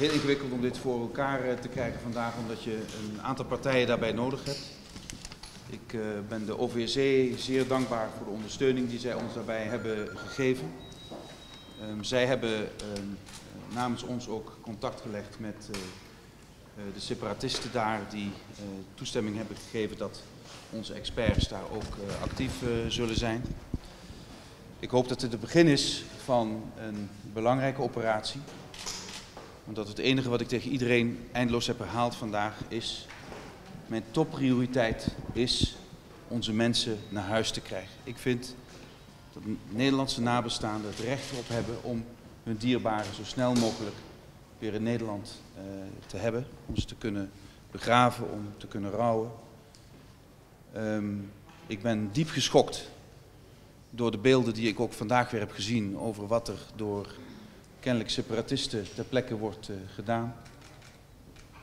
heel ingewikkeld om dit voor elkaar eh, te krijgen vandaag, omdat je een aantal partijen daarbij nodig hebt. Ik uh, ben de OVC zeer dankbaar voor de ondersteuning die zij ons daarbij hebben gegeven. Um, zij hebben um, namens ons ook contact gelegd met uh, de separatisten daar die toestemming hebben gegeven dat onze experts daar ook actief zullen zijn. Ik hoop dat dit het begin is van een belangrijke operatie. Omdat het enige wat ik tegen iedereen eindeloos heb herhaald vandaag is... mijn topprioriteit is onze mensen naar huis te krijgen. Ik vind dat Nederlandse nabestaanden het recht erop hebben om hun dierbaren zo snel mogelijk weer in Nederland uh, te hebben. Om ze te kunnen begraven, om te kunnen rouwen. Um, ik ben diep geschokt door de beelden die ik ook vandaag weer heb gezien over wat er door kennelijk separatisten ter plekke wordt uh, gedaan.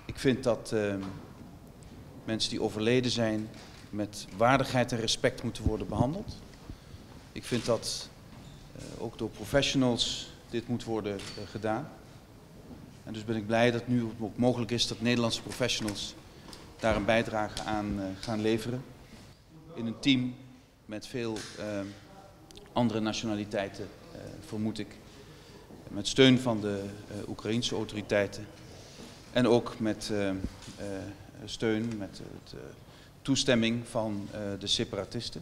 Ik vind dat uh, mensen die overleden zijn met waardigheid en respect moeten worden behandeld. Ik vind dat uh, ook door professionals dit moet worden gedaan. En dus ben ik blij dat nu ook mogelijk is dat Nederlandse professionals daar een bijdrage aan gaan leveren. In een team met veel andere nationaliteiten, vermoed ik. Met steun van de uh, Oekraïnse autoriteiten. En ook met uh, steun, met de toestemming van de separatisten.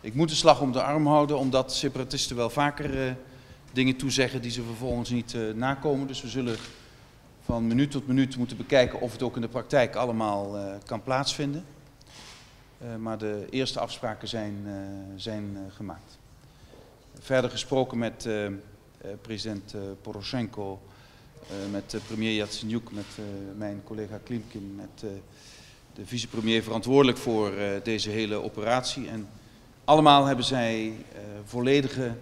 Ik moet de slag om de arm houden, omdat separatisten wel vaker dingen toezeggen die ze vervolgens niet nakomen. Dus we zullen van minuut tot minuut moeten bekijken of het ook in de praktijk allemaal kan plaatsvinden. maar de eerste afspraken zijn, zijn gemaakt verder gesproken met president uh, Poroshenko, met premier Yatsenyuk, met mijn collega Klimkin, met de vicepremier verantwoordelijk voor deze hele operatie. En allemaal hebben zij volledige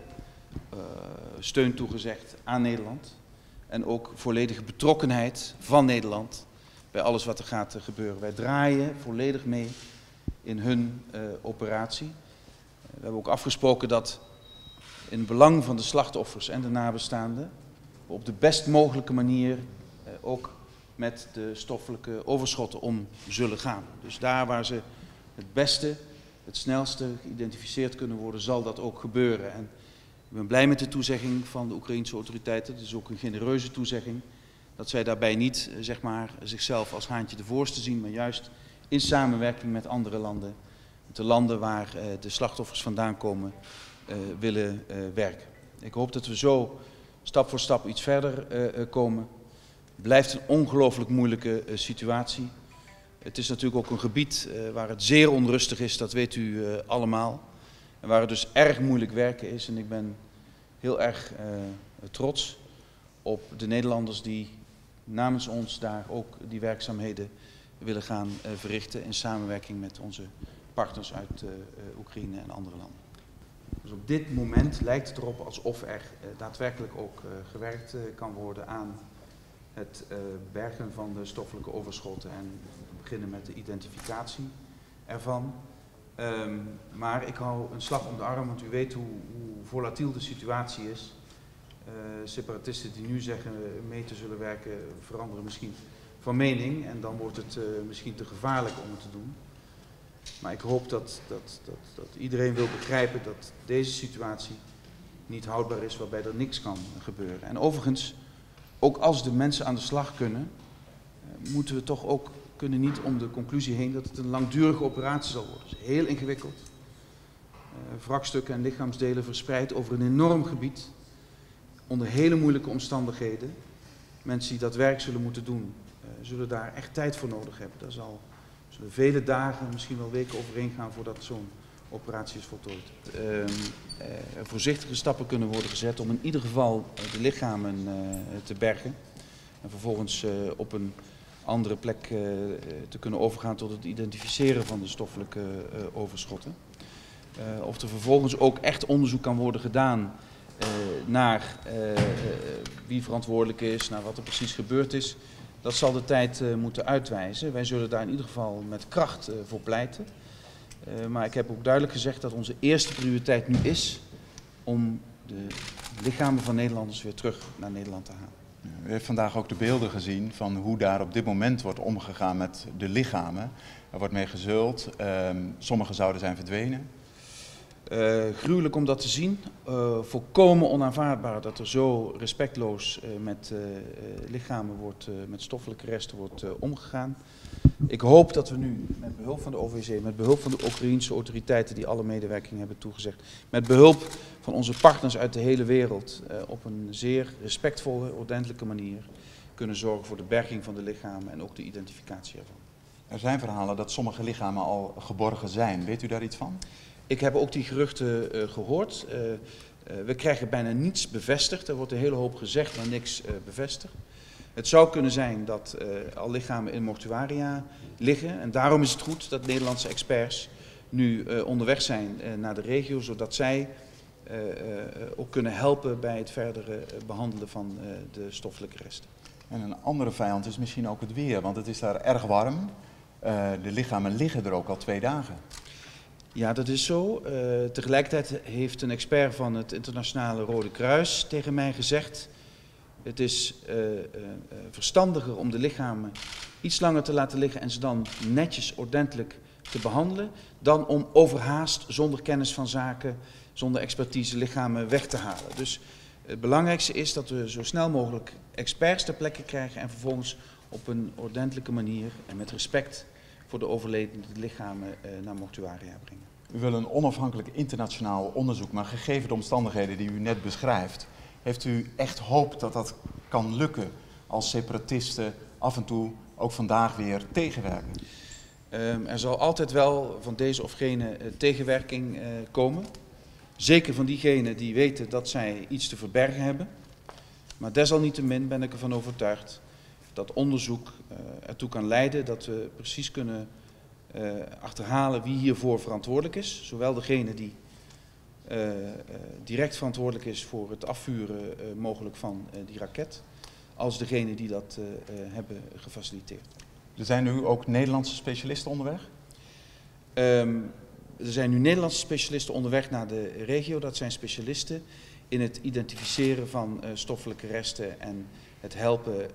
steun toegezegd aan Nederland. En ook volledige betrokkenheid van Nederland bij alles wat er gaat gebeuren. Wij draaien volledig mee in hun operatie. We hebben ook afgesproken dat in belang van de slachtoffers en de nabestaanden op de best mogelijke manier eh, ook met de stoffelijke overschotten om zullen gaan. Dus daar waar ze het beste, het snelste geïdentificeerd kunnen worden, zal dat ook gebeuren. En ik ben blij met de toezegging van de Oekraïnse autoriteiten. Het is ook een genereuze toezegging dat zij daarbij niet eh, zeg maar, zichzelf als haantje de voorste zien, maar juist in samenwerking met andere landen, de landen waar eh, de slachtoffers vandaan komen, willen uh, werken. Ik hoop dat we zo stap voor stap iets verder uh, komen. Het blijft een ongelooflijk moeilijke situatie. Het is natuurlijk ook een gebied waar het zeer onrustig is, dat weet u allemaal. En waar het dus erg moeilijk werken is. En ik ben heel erg trots op de Nederlanders die namens ons daar ook die werkzaamheden willen gaan verrichten in samenwerking met onze partners uit Oekraïne en andere landen. Dus op dit moment lijkt het erop alsof er uh, daadwerkelijk ook uh, gewerkt uh, kan worden aan het bergen van de stoffelijke overschotten en beginnen met de identificatie ervan. Um, maar ik hou een slag om de arm, want u weet hoe, hoe volatiel de situatie is. separatisten die nu zeggen mee te zullen werken, veranderen misschien van mening en dan wordt het misschien te gevaarlijk om het te doen. Maar ik hoop dat, dat, dat, dat iedereen wil begrijpen dat deze situatie niet houdbaar is, waarbij er niks kan gebeuren. En overigens, ook als de mensen aan de slag kunnen, eh, moeten we toch ook kunnen niet om de conclusie heen dat het een langdurige operatie zal worden. Is heel ingewikkeld. Uh, wrakstukken en lichaamsdelen verspreid over een enorm gebied, onder hele moeilijke omstandigheden. Mensen die dat werk zullen moeten doen, uh, zullen daar echt tijd voor nodig hebben. Dat zal zullen vele dagen, misschien wel weken overheen gaan voordat zo'n operatie is voltooid. Uh, voorzichtige stappen kunnen worden gezet om in ieder geval de lichamen uh, te bergen. En vervolgens op een andere plek te kunnen overgaan tot het identificeren van de stoffelijke overschotten. of er vervolgens ook echt onderzoek kan worden gedaan naar wie verantwoordelijk is, naar wat er precies gebeurd is. Dat zal de tijd uh, moeten uitwijzen. Wij zullen daar in ieder geval met kracht uh, voor pleiten. Uh, maar ik heb ook duidelijk gezegd dat onze eerste prioriteit nu is om de lichamen van Nederlanders weer terug naar Nederland te halen. U heeft vandaag ook de beelden gezien van hoe daar op dit moment wordt omgegaan met de lichamen. Er wordt mee gezult. Ehm, sommige zouden zijn verdwenen. Uh, gruwelijk om dat te zien. Uh, volkomen onaanvaardbaar dat er zo respectloos uh, met lichamen wordt, met stoffelijke resten wordt omgegaan. Ik hoop dat we nu met behulp van de OVC, met behulp van de Oekraïnse autoriteiten die alle medewerking hebben toegezegd, met behulp van onze partners uit de hele wereld op een zeer respectvolle, ordentelijke manier kunnen zorgen voor de berging van de lichamen en ook de identificatie ervan. Er zijn verhalen dat sommige lichamen al geborgen zijn. Weet u daar iets van? Ik heb ook die geruchten uh, gehoord. Uh, uh, we krijgen bijna niets bevestigd. Er wordt een hele hoop gezegd, maar niks bevestigd. Het zou kunnen zijn dat al lichamen in mortuaria liggen. En daarom is het goed dat Nederlandse experts nu onderweg zijn naar de regio, zodat zij ook kunnen helpen bij het verdere behandelen van de stoffelijke resten. En een andere vijand is misschien ook het weer, want het is daar erg warm. de lichamen liggen er ook al twee dagen. Ja, dat is zo. Uh, tegelijkertijd heeft een expert van het Internationale Rode Kruis tegen mij gezegd... het is uh, uh, verstandiger om de lichamen iets langer te laten liggen... en ze dan netjes, ordentelijk te behandelen... dan om overhaast, zonder kennis van zaken, zonder expertise, lichamen weg te halen. Dus het belangrijkste is dat we zo snel mogelijk experts ter plekke krijgen... en vervolgens op een ordentelijke manier en met respect voor de overledene lichamen naar mortuaria brengen. U wil een onafhankelijk internationaal onderzoek, maar gegeven de omstandigheden die u net beschrijft, heeft u echt hoop dat dat kan lukken als separatisten af en toe ook vandaag weer tegenwerken? Um, er zal altijd wel van deze of gene uh, tegenwerking uh, komen. Zeker van diegenen die weten dat zij iets te verbergen hebben. Maar desalniettemin ben ik ervan overtuigd dat onderzoek uh, ertoe kan leiden dat we precies kunnen uh, achterhalen wie hiervoor verantwoordelijk is. Zowel degene die uh, direct verantwoordelijk is voor het afvuren mogelijk van die raket, als degene die dat hebben gefaciliteerd. Er zijn nu ook Nederlandse specialisten onderweg? Um, er zijn nu Nederlandse specialisten onderweg naar de regio. Dat zijn specialisten in het identificeren van stoffelijke resten en het helpen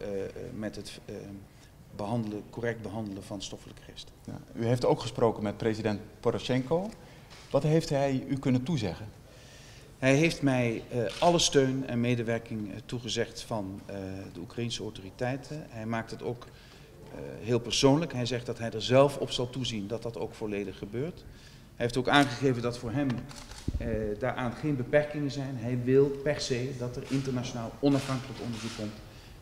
met het behandelen, correct behandelen van stoffelijke resten. Ja, u heeft ook gesproken met president Poroshenko. Wat heeft hij u kunnen toezeggen? Hij heeft mij uh, alle steun en medewerking toegezegd van uh, de Oekraïnse autoriteiten. Hij maakt het ook heel persoonlijk. Hij zegt dat hij er zelf op zal toezien dat dat ook volledig gebeurt. Hij heeft ook aangegeven dat voor hem daaraan geen beperkingen zijn. Hij wil per se dat er internationaal onafhankelijk onderzoek komt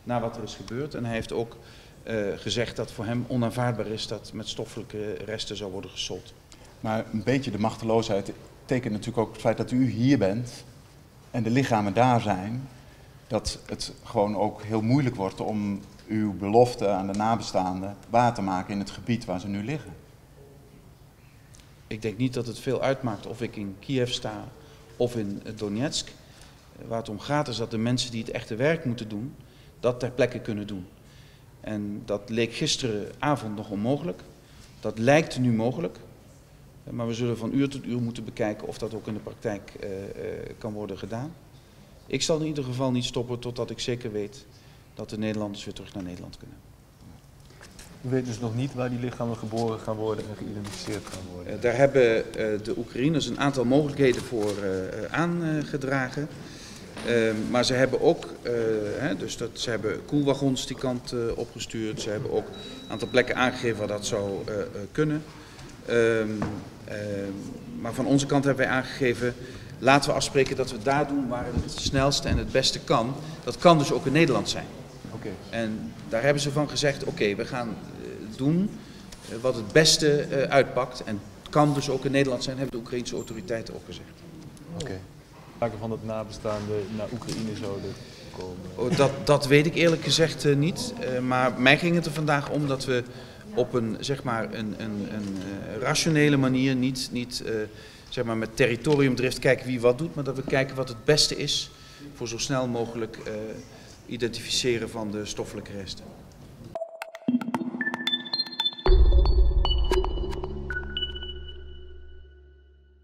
naar wat er is gebeurd. En hij heeft ook uh, gezegd dat voor hem onaanvaardbaar is dat met stoffelijke resten zou worden gesold. Maar een beetje de machteloosheid tekent natuurlijk ook het feit dat u hier bent en de lichamen daar zijn. Dat het gewoon ook heel moeilijk wordt om uw belofte aan de nabestaanden waar te maken in het gebied waar ze nu liggen. Ik denk niet dat het veel uitmaakt of ik in Kiev sta of in Donetsk. Waar het om gaat is dat de mensen die het echte werk moeten doen, dat ter plekke kunnen doen. En dat leek gisteravond nog onmogelijk. Dat lijkt nu mogelijk. Maar we zullen van uur tot uur moeten bekijken of dat ook in de praktijk uh, uh, kan worden gedaan. Ik zal in ieder geval niet stoppen totdat ik zeker weet dat de Nederlanders weer terug naar Nederland kunnen. U weet dus nog niet waar die lichamen geboren gaan worden en geïdentificeerd gaan worden? Uh, daar hebben de Oekraïners een aantal mogelijkheden voor aangedragen. Uh, maar ze hebben ook, uh, hè, dus dat, ze hebben koelwagons die kant uh, opgestuurd. Ze hebben ook een aantal plekken aangegeven waar dat zou uh, kunnen. Um, maar van onze kant hebben wij aangegeven, laten we afspreken dat we daar doen waar het het snelste en het beste kan. Dat kan dus ook in Nederland zijn. Okay. En daar hebben ze van gezegd, oké, okay, we gaan doen wat het beste uitpakt. En het kan dus ook in Nederland zijn, hebben de Oekraïnse autoriteiten ook gezegd. Oké. Okay van het nabestaande naar Oekraïne zouden komen? Oh, dat, dat weet ik eerlijk gezegd uh, niet. Uh, maar mij ging het er vandaag om dat we op een, zeg maar, een, een, een uh, rationele manier, niet, niet zeg maar met territoriumdrift kijken wie wat doet, maar dat we kijken wat het beste is voor zo snel mogelijk identificeren van de stoffelijke resten.